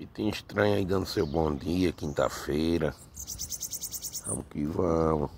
Pitinho estranho aí dando seu bom dia, quinta-feira. Vamos que vamos.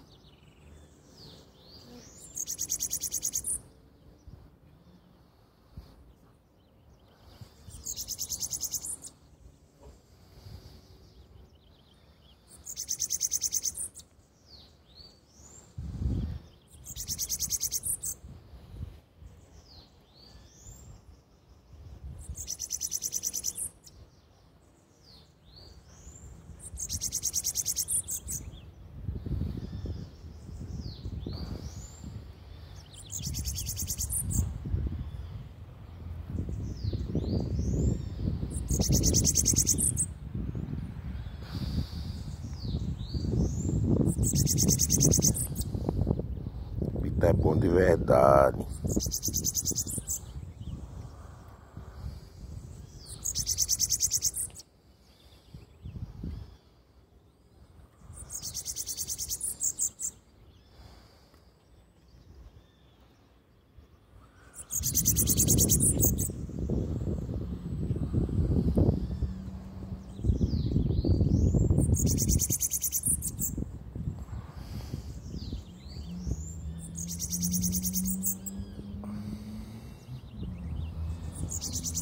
Bita é bom de verdade. Thank you.